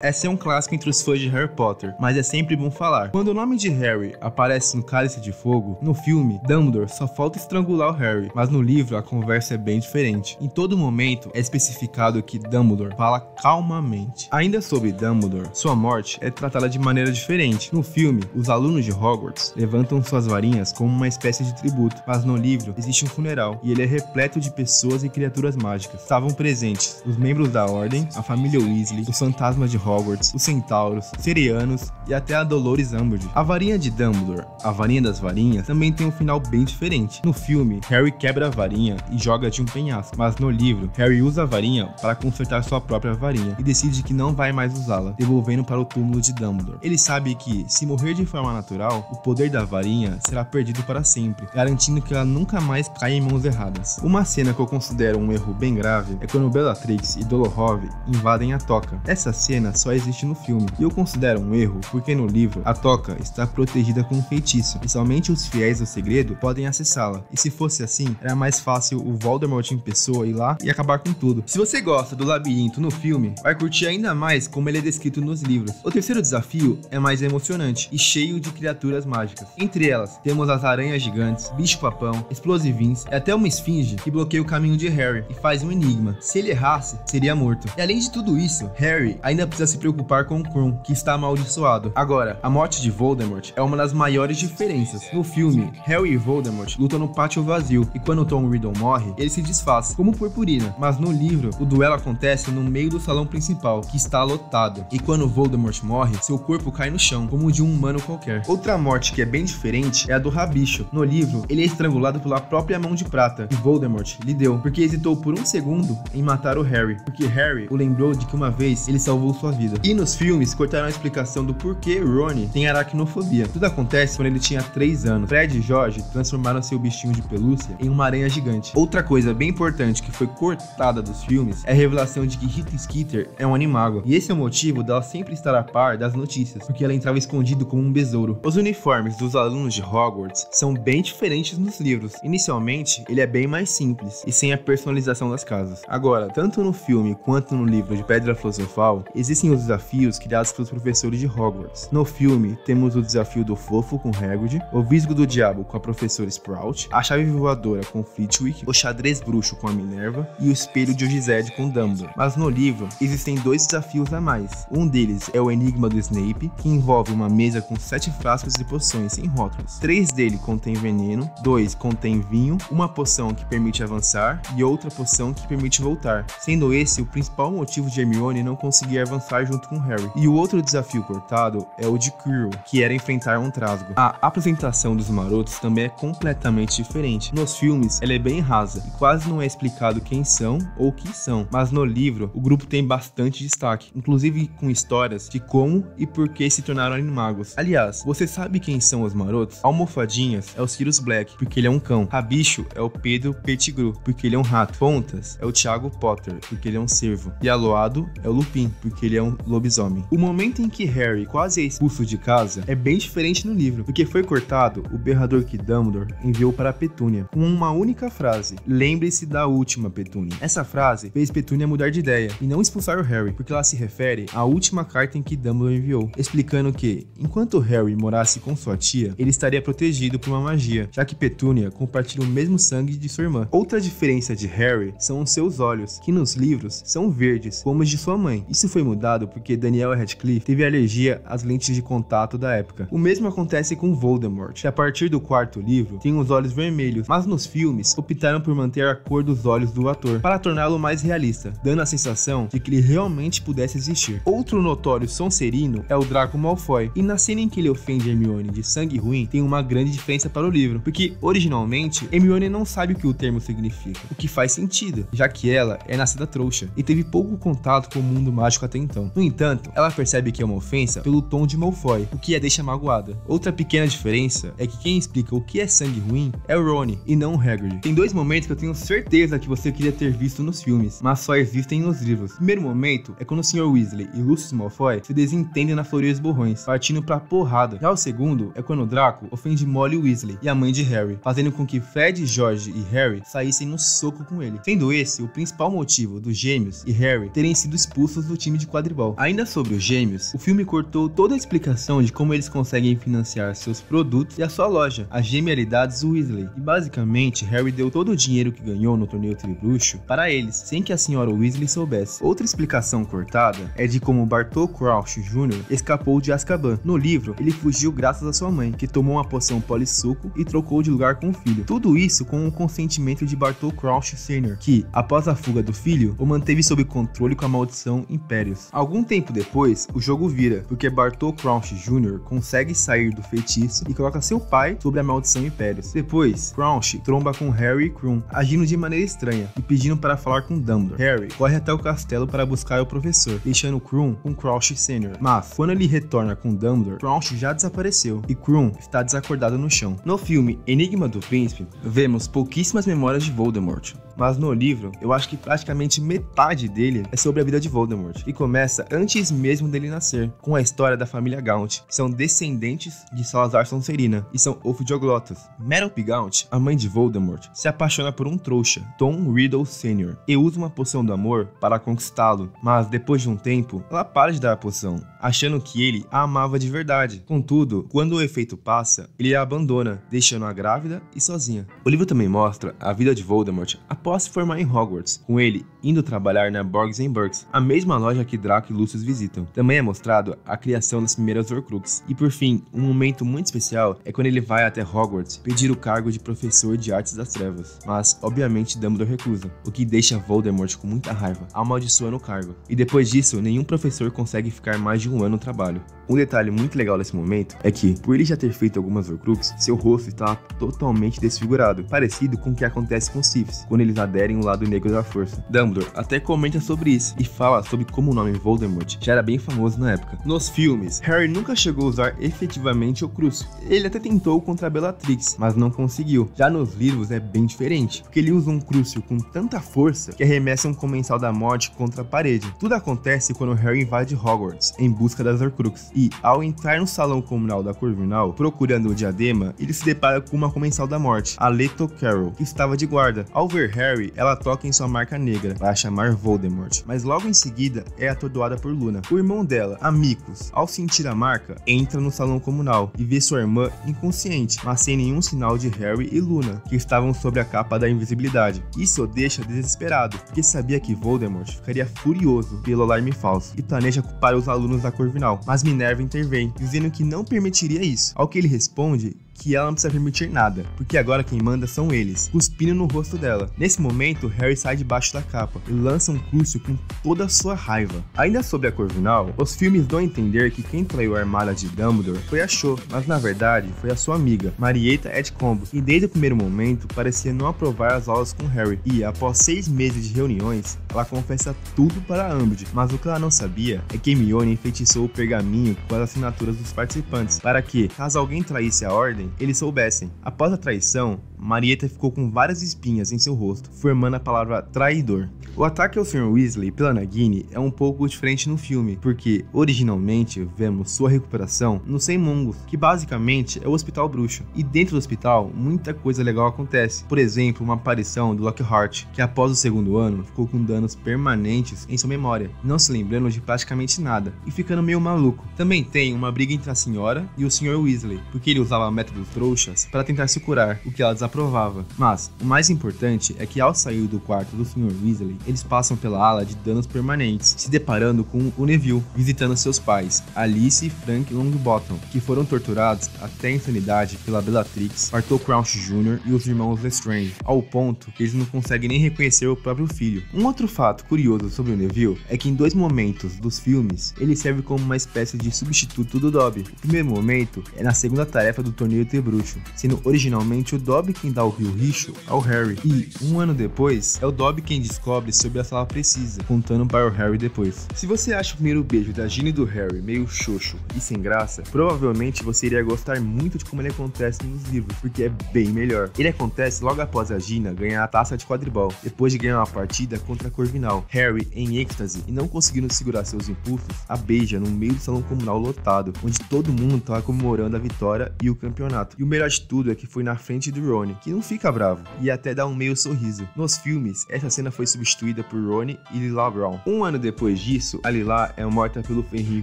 Essa é um clássico entre os fãs de Harry Potter, mas é sempre bom falar. Quando o nome de Harry aparece no Cálice de Fogo, no filme, Dumbledore só falta estrangular o Harry, mas no livro a conversa é bem diferente. Em todo momento é especificado que Dumbledore fala calmamente. Ainda sobre Dumbledore, sua morte é tratada de maneira diferente. No filme, os alunos de Hogwarts levantam suas varinhas como uma espécie de tributo, mas no livro existe um funeral e ele é repleto de pessoas e criaturas mágicas. Estavam presentes os membros da Ordem, a família Weasley, os fantasmas de Hogwarts, os Centauros, Serianos e até a Dolores Umbridge. A varinha de Dumbledore, a varinha das varinhas, também tem um final bem diferente. No filme, Harry quebra a varinha e joga de um penhasco, mas no livro, Harry usa a varinha para consertar sua própria varinha e decide que não vai mais usá-la, devolvendo para o túmulo de Dumbledore. Ele sabe que, se morrer de forma natural, o poder da varinha será perdido para sempre, garantindo que ela nunca mais caia em mãos erradas. Uma cena que eu considero um erro bem grave é quando Bellatrix e Dolohov invadem a toca. Essa cena só existe no filme. E eu considero um erro porque no livro a toca está protegida com um feitiço e somente os fiéis do segredo podem acessá-la. E se fosse assim, era mais fácil o Voldemort em pessoa ir lá e acabar com tudo. Se você gosta do labirinto no filme, vai curtir ainda mais como ele é descrito nos livros. O terceiro desafio é mais emocionante e cheio de criaturas mágicas. Entre elas, temos as aranhas gigantes, bicho-papão, explosivins e até uma esfinge que bloqueia o caminho de Harry e faz um enigma. Se ele errasse, seria morto. E além de tudo isso, Harry ainda precisa se preocupar com Krum, que está amaldiçoado. Agora, a morte de Voldemort é uma das maiores diferenças. No filme, Harry e Voldemort lutam no pátio vazio, e quando Tom Riddle morre, ele se desfaz, como purpurina. Mas no livro, o duelo acontece no meio do salão principal, que está lotado. E quando Voldemort morre, seu corpo cai no chão, como o de um humano qualquer. Outra morte que é bem diferente é a do Rabicho. No livro, ele é estrangulado pela própria mão de prata, e Voldemort lhe deu, porque hesitou por um segundo em matar o Harry, porque Harry o lembrou de que uma vez ele salvou sua vida. E nos filmes cortaram a explicação do porquê Ronnie tem aracnofobia. Tudo acontece quando ele tinha 3 anos. Fred e George transformaram seu bichinho de pelúcia em uma aranha gigante. Outra coisa bem importante que foi cortada dos filmes é a revelação de que Rita Skeeter é um animago. E esse é o motivo dela sempre estar a par das notícias, porque ela entrava escondido como um besouro. Os uniformes dos alunos de Hogwarts são bem diferentes nos livros. Inicialmente, ele é bem mais simples e sem a personalização das casas. Agora, tanto no filme quanto no livro de Pedra Filosofal, existem os desafios criados pelos professores de Hogwarts. No filme, temos o desafio do fofo com Hagrid, o visgo do diabo com a professora Sprout, a chave voadora com Flitwick, o xadrez bruxo com a Minerva e o espelho de Ogized com Dumbledore. Mas no livro, existem dois desafios a mais. Um deles é o enigma do Snape, que envolve uma mesa com sete frascos de poções sem rótulos. Três dele contêm veneno, dois contêm vinho, uma poção que permite avançar e outra poção que permite voltar, sendo esse o principal motivo de Hermione não conseguir avançar junto com Harry. E o outro desafio cortado é o de Quirrell, que era enfrentar um trasgo. A apresentação dos marotos também é completamente diferente. Nos filmes, ela é bem rasa e quase não é explicado quem são ou o que são, mas no livro, o grupo tem bastante destaque, inclusive com histórias de como e por que se tornaram animagos. Aliás, você sabe quem são os marotos? Almofadinhas é o Sirius Black, porque ele é um cão. Rabicho é o Pedro Pettigrew, porque ele é um rato. Pontas é o Thiago Potter, porque ele é um cervo. E Aloado é o Lupin, porque ele é um lobisomem. O momento em que Harry quase é expulso de casa é bem diferente no livro, porque foi cortado o berrador que Dumbledore enviou para Petúnia, com uma única frase: Lembre-se da última Petúnia. Essa frase fez Petúnia mudar de ideia e não expulsar o Harry, porque ela se refere à última carta em que Dumbledore enviou, explicando que, enquanto Harry morasse com sua tia, ele estaria protegido por uma magia, já que Petúnia compartilha o mesmo sangue de sua irmã. Outra diferença de Harry são os seus olhos, que nos livros são verdes, como os de sua mãe. Isso foi mudado porque Daniel Radcliffe teve alergia às lentes de contato da época. O mesmo acontece com Voldemort, que a partir do quarto livro tem os olhos vermelhos, mas nos filmes optaram por manter a cor dos olhos do ator, para torná-lo mais realista, dando a sensação de que ele realmente pudesse existir. Outro notório Sonserino é o Draco Malfoy, e na cena em que ele ofende Hermione de sangue ruim, tem uma grande diferença para o livro, porque originalmente Hermione não sabe o que o termo significa, o que faz sentido, já que ela é nascida trouxa e teve pouco contato com o mundo mágico até então. No entanto, ela percebe que é uma ofensa pelo tom de Malfoy, o que a deixa magoada. Outra pequena diferença é que quem explica o que é sangue ruim é o Rony e não o Hagrid. Tem dois momentos que eu tenho certeza que você queria ter visto nos filmes, mas só existem nos livros. O primeiro momento é quando o Sr. Weasley e Lucius Malfoy se desentendem na Floresta dos Borrões, partindo pra porrada. Já o segundo é quando Draco ofende Molly Weasley e a mãe de Harry, fazendo com que Fred, George e Harry saíssem no soco com ele. Sendo esse o principal motivo dos gêmeos e Harry terem sido expulsos do time de quadribol quadribol. Ainda sobre os gêmeos, o filme cortou toda a explicação de como eles conseguem financiar seus produtos e a sua loja, as genialidades Weasley. E basicamente, Harry deu todo o dinheiro que ganhou no torneio Tribruxo para eles, sem que a senhora Weasley soubesse. Outra explicação cortada é de como Bartol Crouch Jr. escapou de Azkaban. No livro, ele fugiu graças à sua mãe, que tomou uma poção polissuco e trocou de lugar com o filho. Tudo isso com o consentimento de Bartol Crouch Sr., que, após a fuga do filho, o manteve sob controle com a maldição Impérios. Algum tempo depois, o jogo vira, porque Bartol Crouch Jr. consegue sair do feitiço e coloca seu pai sobre a maldição Impérios. Depois, Crouch tromba com Harry e Krum, agindo de maneira estranha e pedindo para falar com Dumbledore. Harry corre até o castelo para buscar o professor, deixando Krum com Crouch Sr. Mas, quando ele retorna com Dumbledore, Crouch já desapareceu e Krum está desacordado no chão. No filme Enigma do Príncipe, vemos pouquíssimas memórias de Voldemort, mas no livro, eu acho que praticamente metade dele é sobre a vida de Voldemort, e começa antes mesmo dele nascer, com a história da família Gaunt, que são descendentes de Salazar Sonserina e são ofidioglotas. Meryl Gaunt, a mãe de Voldemort, se apaixona por um trouxa, Tom Riddle Sr., e usa uma poção do amor para conquistá-lo, mas depois de um tempo, ela para de dar a poção, achando que ele a amava de verdade. Contudo, quando o efeito passa, ele a abandona, deixando-a grávida e sozinha. O livro também mostra a vida de Voldemort após se formar em Hogwarts, com ele indo trabalhar na Borgs Burks, a mesma loja que Draco e Lucius visitam. Também é mostrado a criação das primeiras Horcruxes. E por fim, um momento muito especial é quando ele vai até Hogwarts pedir o cargo de professor de artes das trevas. Mas, obviamente, Dumbledore recusa, o que deixa Voldemort com muita raiva, amaldiçoando o cargo. E depois disso, nenhum professor consegue ficar mais de um ano no trabalho. Um detalhe muito legal nesse momento é que, por ele já ter feito algumas Horcruxes, seu rosto está totalmente desfigurado, parecido com o que acontece com Siths, quando eles aderem o lado negro da força. Dumbledore até comenta sobre isso e fala sobre como o nome Voldemort já era bem famoso na época. Nos filmes, Harry nunca chegou a usar efetivamente o Crucio. Ele até tentou contra Bellatrix, mas não conseguiu. Já nos livros é bem diferente, porque ele usa um Crucio com tanta força que arremessa um comensal da morte contra a parede. Tudo acontece quando Harry invade Hogwarts em busca das Horcruxes e, ao entrar no salão comunal da Corvinal, procurando o diadema, ele se depara com uma comensal da morte, a Leto Carroll, que estava de guarda. Ao ver Harry, ela toca em sua marca negra para chamar Voldemort, mas logo em seguida é atordoada por Luna. O irmão dela, Amicus, ao sentir a marca, entra no salão comunal e vê sua irmã inconsciente, mas sem nenhum sinal de Harry e Luna, que estavam sob a capa da invisibilidade. Isso o deixa desesperado, porque sabia que Voldemort ficaria furioso pelo alarme falso e planeja culpar os alunos da Corvinal, mas Minerva intervém, dizendo que não permitiria isso. Ao que ele responde que ela não precisa permitir nada, porque agora quem manda são eles, cuspindo no rosto dela. Nesse momento, Harry sai debaixo da capa e lança um Crucio com toda a sua raiva. Ainda sobre a Corvinal, os filmes dão a entender que quem traiu a armada de Dumbledore foi a Cho, mas na verdade foi a sua amiga, Marieta Edcombe, e desde o primeiro momento parecia não aprovar as aulas com Harry, e após seis meses de reuniões, ela confessa tudo para Umbridge, mas o que ela não sabia é que Hermione enfeitiçou o pergaminho com as assinaturas dos participantes, para que, caso alguém traísse a ordem, eles soubessem. Após a traição, Marieta ficou com várias espinhas em seu rosto, formando a palavra traidor. O ataque ao Sr. Weasley pela Nagini é um pouco diferente no filme, porque originalmente vemos sua recuperação no Sem Mungos, que basicamente é o Hospital Bruxo. E dentro do hospital, muita coisa legal acontece. Por exemplo, uma aparição do Lockhart, que após o segundo ano ficou com danos permanentes em sua memória, não se lembrando de praticamente nada e ficando meio maluco. Também tem uma briga entre a senhora e o Sr. Weasley, porque ele usava métodos trouxas para tentar se curar, o que ela desaprovava. Mas o mais importante é que ao sair do quarto do Sr. Weasley, eles passam pela ala de danos permanentes, se deparando com o Neville, visitando seus pais, Alice e Frank Longbottom, que foram torturados até a insanidade pela Bellatrix, Arthur Crouch Jr. e os irmãos Lestrange, ao ponto que eles não conseguem nem reconhecer o próprio filho. Um outro fato curioso sobre o Neville é que em dois momentos dos filmes, ele serve como uma espécie de substituto do Dobby. O primeiro momento é na segunda tarefa do torneio Tebruxo, sendo originalmente o Dobby quem dá o rio Richo ao Harry, e um ano depois é o Dobby quem descobre sobre a sala precisa, contando para o Harry depois. Se você acha o primeiro beijo da Ginny e do Harry meio xoxo e sem graça, provavelmente você iria gostar muito de como ele acontece nos livros, porque é bem melhor. Ele acontece logo após a Gina ganhar a taça de quadribol, depois de ganhar uma partida contra a Corvinal. Harry, em êxtase e não conseguindo segurar seus impulsos, a beija no meio do salão comunal lotado, onde todo mundo estava comemorando a vitória e o campeonato. Orfanato. E o melhor de tudo é que foi na frente do Rony, que não fica bravo e até dá um meio sorriso. Nos filmes, essa cena foi substituída por Rony e Lila Brown. Um ano depois disso, a Lila é morta pelo Fenrir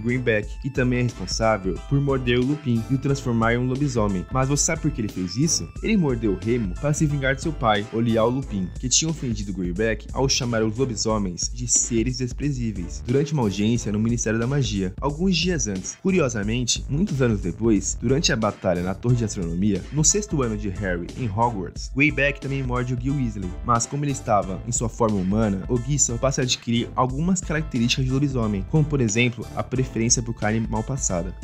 Greenback, que também é responsável por morder o Lupin e o transformar em um lobisomem. Mas você sabe por que ele fez isso? Ele mordeu Remo para se vingar de seu pai, Olial Lupin, que tinha ofendido Greyback ao chamar os lobisomens de seres desprezíveis, durante uma audiência no Ministério da Magia, alguns dias antes. Curiosamente, muitos anos depois, durante a batalha na Torre de Astronomia, no sexto ano de Harry em Hogwarts, Greyback também morde o Gil Weasley, mas como ele estava em sua forma humana, o Gui só passa a adquirir algumas características de lobisomem, como por exemplo a preferência por carne mal passada.